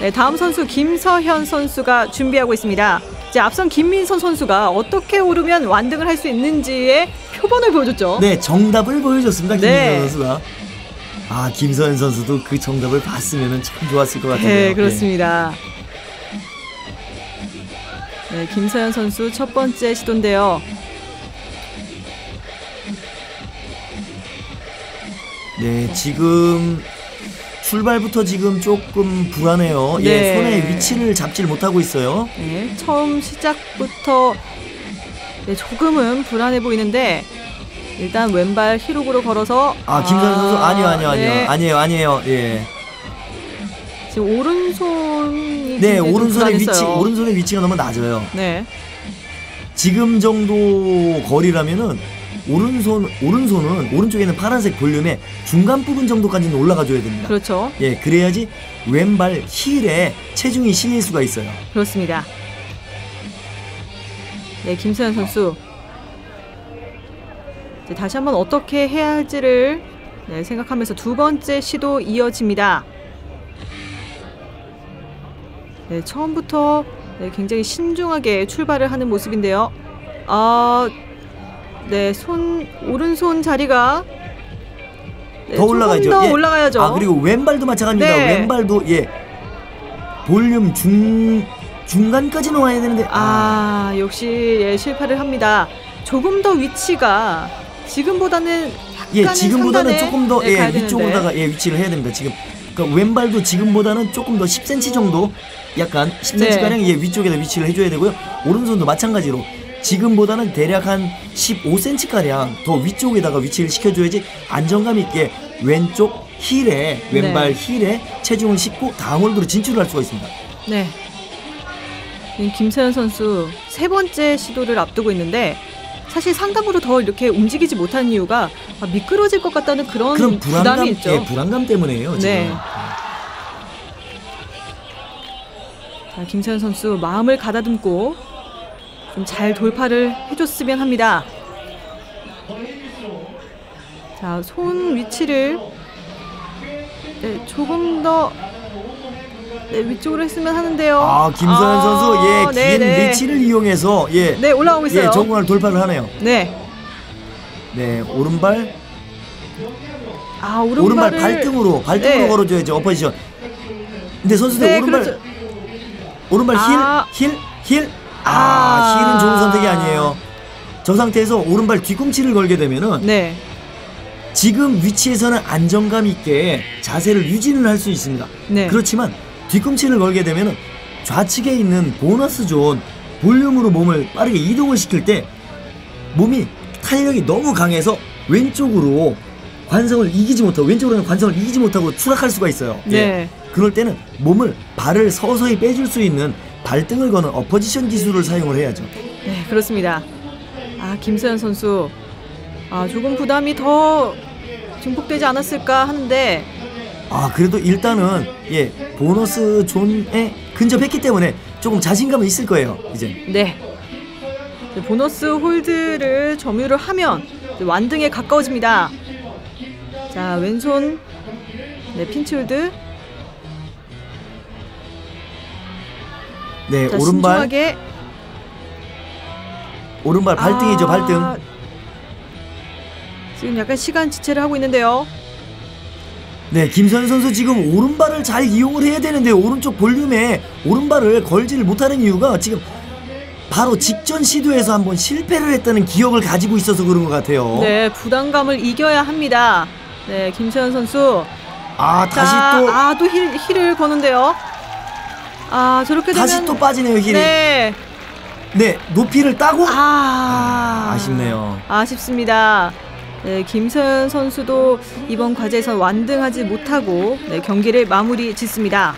네, 다음 선수 김서현 선수가 준비하고 있습니다. 이제 앞선 김민선 선수가 어떻게 오르면 완등을 할 수 있는지의 표본을 보여줬죠. 네, 정답을 보여줬습니다. 김민선 네. 선수가. 아, 김서현 선수도 그 정답을 봤으면 참 좋았을 것 같은데요. 네, 그렇습니다. 네, 김서현 선수 첫 번째 시도인데요. 네, 지금 출발부터 지금 조금 불안해요. 네. 예, 손에 위치를 잡질 못하고 있어요. 네, 처음 시작부터 네, 조금은 불안해 보이는데 일단 왼발 히록으로 걸어서 아, 김서현 선수 아니요, 아니요, 아니요. 네, 아니에요, 아니에요. 예. 지금 오른손이 네, 오른손의 위치. 오른손의 위치가 너무 낮아요. 네, 지금 정도 거리라면은 오른손 오른손은 오른쪽에 있는 파란색 볼륨의 중간 부분 정도까지는 올라가 줘야 됩니다. 그렇죠. 예, 그래야지 왼발 힐에 체중이 실릴 수가 있어요. 그렇습니다. 네, 김서현 선수. 이제 다시 한번 어떻게 해야 할지를 네, 생각하면서 두 번째 시도 이어집니다. 네, 처음부터 네, 굉장히 신중하게 출발을 하는 모습인데요. 아, 네, 손 오른손 자리가 네, 더 올라가야죠. 조금 더 예. 올라가야죠. 아, 그리고 왼발도 마찬가지입니다. 네. 왼발도 예. 볼륨 중 중간까지는 와야 되는데 아, 아 역시 예, 실패를 합니다. 조금 더 위치가 지금보다는 예, 지금보다는 조금 더 네, 예, 위쪽으로다가. 예, 위치를 해야 됩니다. 지금 그러니까 왼발도 지금보다는 조금 더 10cm 정도 약간 10cm 네. 가량 예, 위쪽에다 위치를 해줘야 되고요. 오른손도 마찬가지로 지금보다는 대략 한 15cm 가량 더 위쪽에다가 위치를 시켜줘야지 안정감 있게 왼쪽 힐에 왼발 힐에 체중을 싣고 다음 홀드로 진출을 할 수가 있습니다. 네. 김서현 선수 세 번째 시도를 앞두고 있는데 사실 상담으로 더 이렇게 움직이지 못한 이유가 아, 미끄러질 것 같다는 그런, 그런 불안감, 부담이 있죠. 예, 불안감 때문에요. 지금. 네. 자, 김서현 선수 마음을 가다듬고 좀 잘 돌파를 해줬으면 합니다. 자, 손 위치를 네, 조금 더 네, 위쪽으로 했으면 하는데요. 아 김서현 아, 선수 예, 긴 네, 네. 위치를 이용해서 예, 네, 올라오고 있어요. 예, 정말 돌파를 하네요. 네. 네, 오른발 아, 오른발 오른발을 발등으로 발등으로 네. 걸어줘야죠 opposition. 근데 선수들 네, 오른발 그렇죠. 오른발 아. 힐, 힐, 힐. 아, 아. 힐은 좋은 선택이 아니에요. 저 상태에서 오른발 뒤꿈치를 걸게 되면은 네. 지금 위치에서는 안정감 있게 자세를 유지는 할 수 있습니다. 네. 그렇지만 뒤꿈치를 걸게 되면은 좌측에 있는 보너스 존 볼륨으로 몸을 빠르게 이동을 시킬 때 몸이 탄력이 너무 강해서 왼쪽으로 관성을 이기지 못하고 왼쪽으로는 관성을 이기지 못하고 추락할 수가 있어요. 예. 네. 그럴 때는 몸을 발을 서서히 빼줄 수 있는 발등을 거는 어퍼지션 기술을 사용을 해야죠. 네, 그렇습니다. 아, 김서현 선수. 아, 조금 부담이 더 증폭되지 않았을까 하는데 아 그래도 일단은 예 보너스 존에 근접했기 때문에 조금 자신감은 있을 거예요 이제. 네. 보너스 hold를 점유를 하면 완등에 가까워집니다. 자, 왼손 네, pinch hold. 네 자, 오른발 신중하게 오른발 발등이죠 아, 발등. 지금 약간 시간 지체를 하고 있는데요. 네, 김서현 선수 지금 오른발을 잘 이용을 해야 되는데 오른쪽 볼륨에 오른발을 걸지를 못하는 이유가 지금 바로 직전 시도에서 한번 실패를 했다는 기억을 가지고 있어서 그런 것 같아요. 네, 부담감을 이겨야 합니다. 네, 김서현 선수. 아 다시 자, 또 아, 또 힐, 힐을 거는데요. 아, 저렇게 되면 다시 또 빠지네요 힐이. 네. 네. 높이를 따고 아, 아쉽네요. 아쉽습니다. 네, 김서현 선수도 이번 과제에서 완등하지 못하고 네, 경기를 마무리 짓습니다.